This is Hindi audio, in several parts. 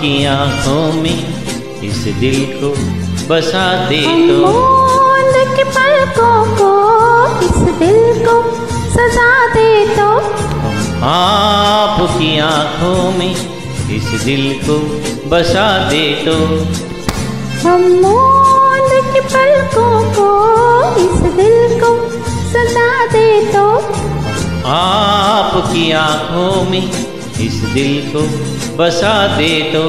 आपकी आँखों में इस दिल को बसा दे तो के पलकों को इस दिल को सजा दे तो आपकी आँखों में इस दिल को बसा दे तो अनमोल के पलकों को इस दिल को सजा दे तो आपकी आँखों में इस दिल को बसा दे तो।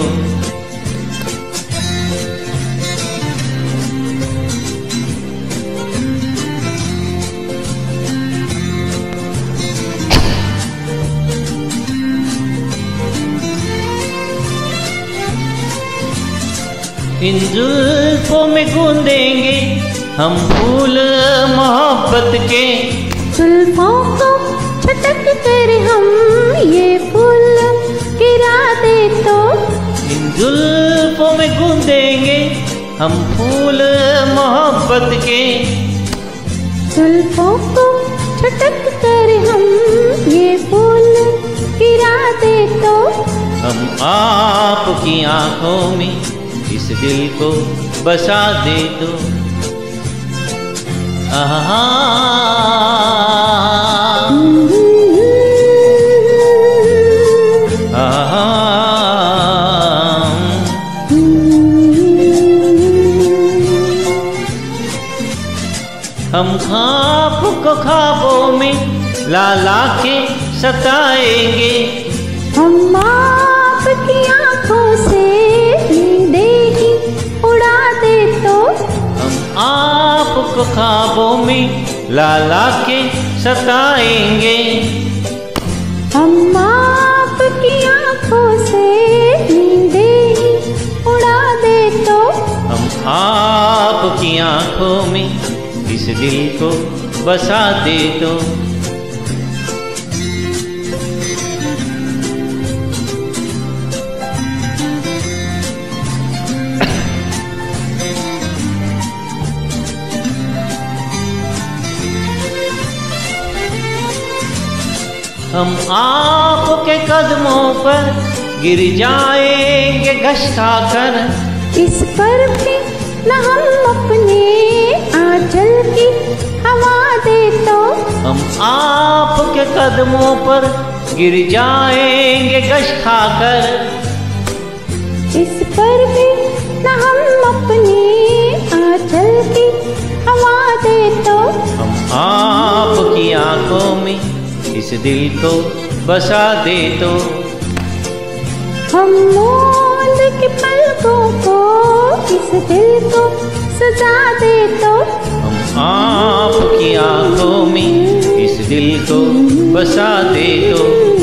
इन जुल्फों में गूंदेंगे हम फूल मोहब्बत के। जुल्फों को छटक कर हम ये दे तो इन जुल्फों में गूंदेंगे हम फूल मोहब्बत के। जुल्फों को छटक कर हम ये फूल गिरा दे तो हम आपकी आँखों में इस दिल को बसा दे तो। आहा हम खाप को खाबों में ला ला के सताएँगे। हम आपकी आँखों से नींदें ही उड़ा दे तो हम आपको खाबों में ला ला के सताएँगे। हम आपकी आँखों से नींदें ही उड़ा दे तो हम आपकी आँखों में इस दिल को बसा दे तो हम आपके कदमों पर गिर जाएँगे घस खाकर इस पर भी न हम अपने आंचल की हवा दे तो। हम आपके कदमों पर गिर जाएँगे गश खाकर। इस पर भी न हम अपनी आंचल की हवा दे तो। हम आपकी आँखों में इस दिल को बसा दे तो। हम मोल के पलकों आपकी आँखों में इस दिल को बसा दे तो